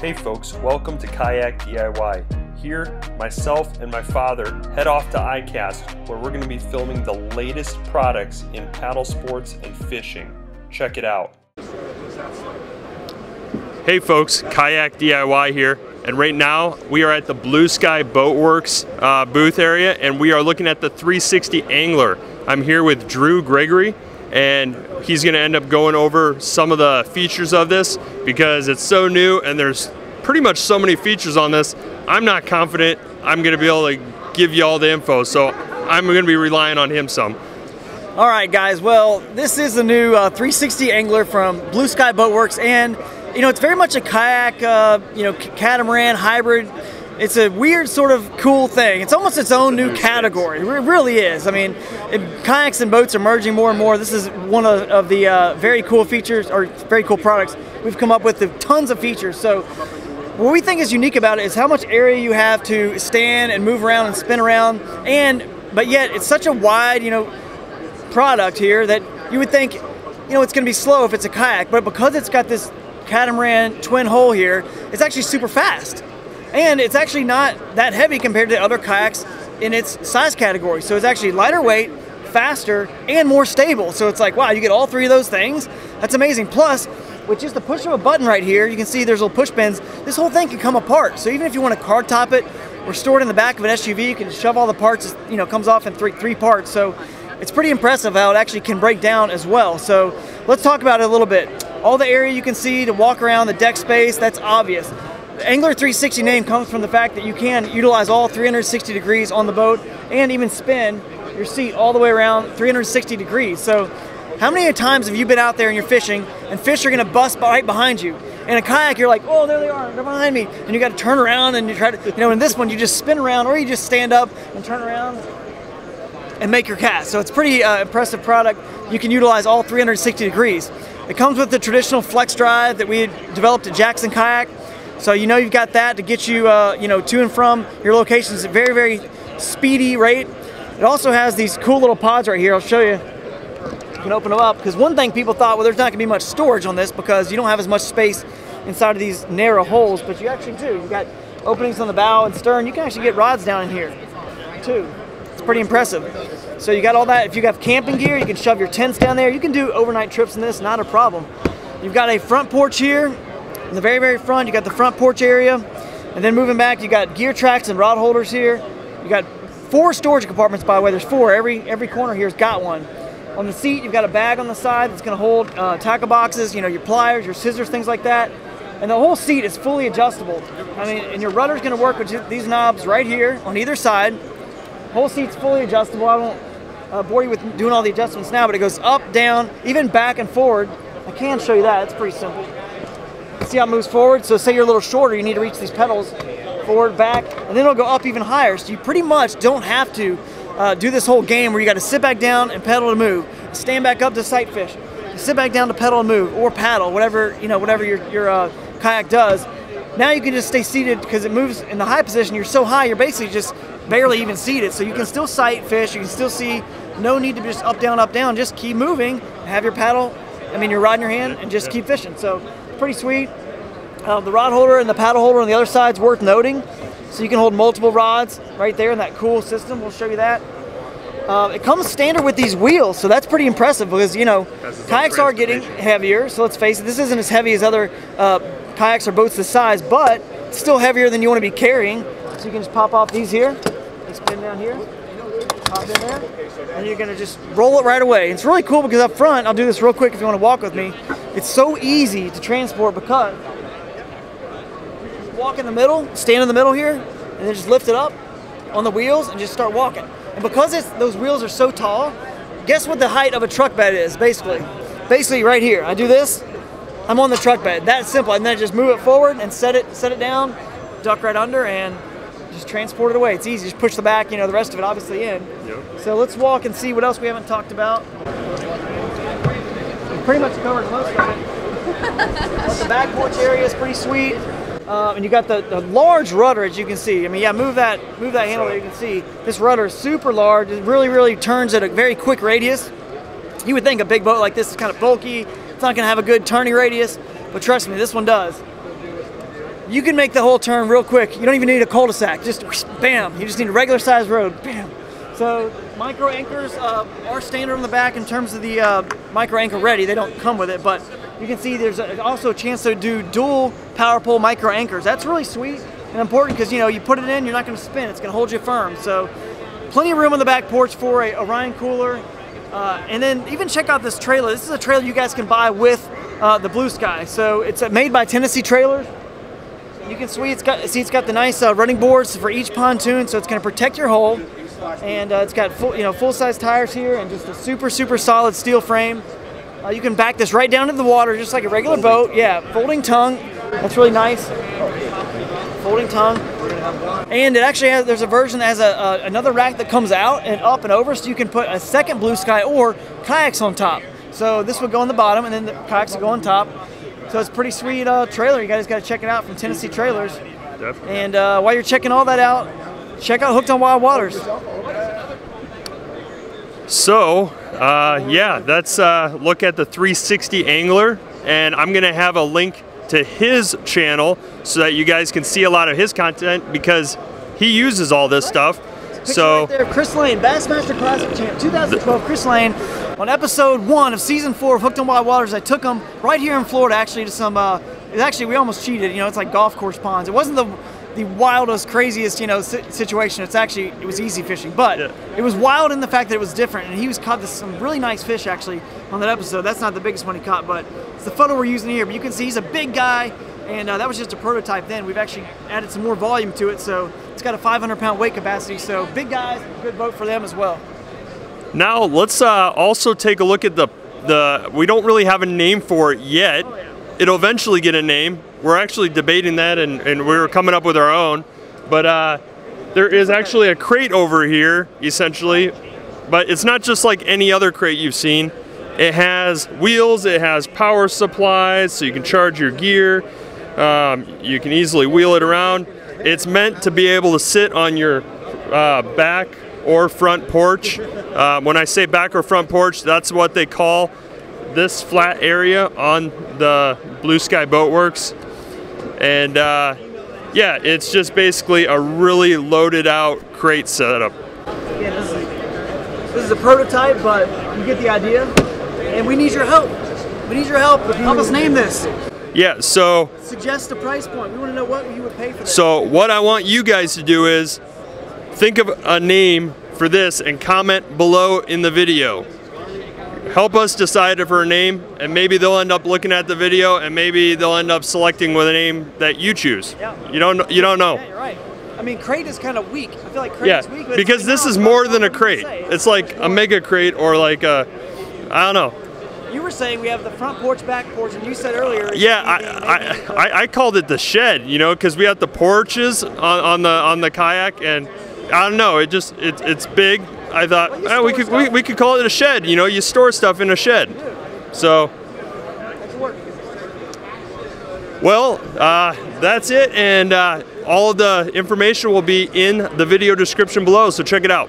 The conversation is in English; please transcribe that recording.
Hey folks, welcome to Kayak DIY. Here, myself and my father head off to ICAST where we're going to be filming the latest products in paddle sports and fishing. Check it out. Hey folks, Kayak DIY here, and right now we are at the Blue Sky Boatworks uh, booth area and we are looking at the 360 Angler. I'm here with Drew Gregory and he's going to end up going over some of the features of this because it's so new and there's pretty much so many features on this. I'm not confident I'm going to be able to give you all the info, so I'm going to be relying on him some. All right, guys. Well, this is the new uh, 360 Angler from Blue Sky Boatworks, and you know it's very much a kayak, uh, you know, catamaran hybrid it's a weird sort of cool thing. It's almost its own new category. It really is. I mean, it, kayaks and boats are merging more and more. This is one of, of the uh, very cool features or very cool products we've come up with. Tons of features. So what we think is unique about it is how much area you have to stand and move around and spin around, and but yet it's such a wide, you know, product here that you would think, you know, it's going to be slow if it's a kayak, but because it's got this catamaran twin hull here, it's actually super fast. And it's actually not that heavy compared to other kayaks in its size category. So it's actually lighter weight, faster, and more stable. So it's like, wow, you get all three of those things. That's amazing. Plus, with just the push of a button right here, you can see there's little push pins. This whole thing can come apart. So even if you want to car top it or store it in the back of an SUV, you can shove all the parts, you know, comes off in three, three parts. So it's pretty impressive how it actually can break down as well. So let's talk about it a little bit. All the area you can see to walk around, the deck space, that's obvious. The Angler 360 name comes from the fact that you can utilize all 360 degrees on the boat and even spin your seat all the way around 360 degrees. So how many times have you been out there and you're fishing and fish are gonna bust right behind you? In a kayak, you're like, oh, there they are, they're behind me. And you gotta turn around and you try to, you know, in this one, you just spin around or you just stand up and turn around and make your cast. So it's pretty uh, impressive product. You can utilize all 360 degrees. It comes with the traditional flex drive that we developed at Jackson Kayak. So you know you've got that to get you, uh, you know, to and from your locations at very, very speedy rate. It also has these cool little pods right here. I'll show you. You can open them up because one thing people thought, well, there's not going to be much storage on this because you don't have as much space inside of these narrow hulls, but you actually do. You've got openings on the bow and stern. You can actually get rods down in here too. It's pretty impressive. So you got all that. If you have camping gear, you can shove your tents down there. You can do overnight trips in this, not a problem. You've got a front porch here in the very, very front, you got the front porch area. And then moving back, you got gear tracks and rod holders here. You got four storage compartments, by the way. There's four. Every, every corner here's got one. On the seat, you've got a bag on the side that's going to hold uh, tackle boxes, you know, your pliers, your scissors, things like that. And the whole seat is fully adjustable. I mean, and your rudder's going to work with these knobs right here on either side. Whole seat's fully adjustable. I won't uh, bore you with doing all the adjustments now, but it goes up, down, even back and forward. I can show you that. It's pretty simple see how it moves forward. So say you're a little shorter, you need to reach these pedals forward, back, and then it'll go up even higher. So you pretty much don't have to uh, do this whole game where you got to sit back down and pedal to move, stand back up to sight fish, sit back down to pedal and move, or paddle, whatever you know, whatever your your uh, kayak does. Now you can just stay seated because it moves in the high position. You're so high, you're basically just barely even seated. So you can still sight fish, you can still see. No need to just up, down, up, down. Just keep moving. Have your paddle, I mean, your rod in your hand, and just keep fishing. So pretty sweet. Uh, the rod holder and the paddle holder on the other side is worth noting. So you can hold multiple rods right there in that cool system. We'll show you that. Uh, it comes standard with these wheels, so that's pretty impressive because, you know, kayaks are getting heavier. So let's face it, this isn't as heavy as other uh, kayaks or boats this size, but it's still heavier than you want to be carrying. So you can just pop off these here, spin down here, in there, and you're to just roll it right away. It's really cool because up front, I'll do this real quick if you want to walk with me. It's so easy to transport because walk in the middle, stand in the middle here, and then just lift it up on the wheels and just start walking. And because those wheels are so tall, guess what the height of a truck bed is, basically? Basically right here. I do this, I'm on the truck bed. That simple. And then I just move it forward and set it, set it down, duck right under, and just transport it away. It's easy. Just push the back, you know, the rest of it obviously in. Yep. So let's walk and see what else we haven't talked about. We pretty much covered most of it. the back porch area is pretty sweet. Uh, and you got the, the, large rudder, as you can see. I mean, yeah, move that move that handle there. You can see this rudder is super large. It really, really turns at a very quick radius. You would think a big boat like this is kind of bulky. It's not going to have a good turning radius, but trust me, this one does. You can make the whole turn real quick. You don't even need a cul-de-sac. Just bam. You just need a regular sized road. Bam. So micro anchors uh, are standard on the back in terms of the uh, micro anchor ready. They don't come with it, but you can see there's a, also a chance to do dual power pole micro anchors. That's really sweet and important because you know you put it in, you're not going to spin. It's going to hold you firm. So plenty of room on the back porch for a Orion cooler. Uh, and then even check out this trailer. This is a trailer you guys can buy with uh, the Blue Sky. So it's made by Tennessee Trailers. You can see it's got see it's got the nice uh, running boards for each pontoon, so it's going to protect your hull. And uh, it's got full you know full size tires here and just a super super solid steel frame. Uh, you can back this right down into the water just like a regular boat. Yeah, folding tongue. That's really nice. Folding tongue. And it actually has, there's a version that has a, a, another rack that comes out and up and over so you can put a second blue sky or kayaks on top. So this would go on the bottom and then the kayaks would go on top. So it's a pretty sweet uh, trailer. You guys got to check it out from Tennessee Trailers. Definitely. And uh, while you're checking all that out, check out Hooked on Wild Waters. So, uh, yeah, that's uh, look at the 360 angler, and I'm gonna have a link to his channel so that you guys can see a lot of his content because he uses all this stuff. Picture So, right there, Chris Lane, Bassmaster Classic champ, 2012. Chris Lane on episode one of season four of Hooked on Wild Waters. I took him right here in Florida, actually, to some. Uh, actually we almost cheated. You know, it's like golf course ponds. It wasn't the the wildest, craziest, you know, situation. It's actually it was easy fishing, but Yeah. it was wild in the fact that it was different. And he was caught this, some really nice fish actually on that episode. That's not the biggest one he caught, but it's the photo we're using here. But you can see he's a big guy. And uh, that was just a prototype then. We've actually added some more volume to it, so it's got a 500 pound weight capacity. So big guys, good boat for them as well. Now let's uh, also take a look at the the. We don't really have a name for it yet. It'll eventually get a name. We're actually debating that, and, and we're coming up with our own. But uh, there is actually a crate over here, essentially. But it's not just like any other crate you've seen. It has wheels, it has power supplies, so you can charge your gear. Um, you can easily wheel it around. It's meant to be able to sit on your uh, back or front porch. Uh, when I say back or front porch, that's what they call this flat area on the Blue Sky Boatworks. And uh, yeah, it's just basically a really loaded out crate setup. Again, this is, this is a prototype, but you get the idea. And we need your help. We need your help. Help us name this. Yeah, so Suggest a price point. We want to know what you would pay for this. So what I want you guys to do is think of a name for this and comment below in the video. Help us decide for a name and maybe they'll end up looking at the video and maybe they'll end up selecting with a name that you choose. Yeah. You don't you don't know. Yeah, you're right. I mean, crate is kind of weak. I feel like crate Yeah, is weak. because this is more than a crate. say. It's like a mega crate or like a I don't know. You were saying we have the front porch, back porch, and you said earlier. it's Yeah, I, I, I, I called it the shed, you know, because we have the porches on, on the on the kayak, and I don't know, it just it, it's big. I thought "Oh, we could we, we could call it a shed, you know, you store stuff in a shed. So well, uh, that's it, and uh, all of the information will be in the video description below. So check it out.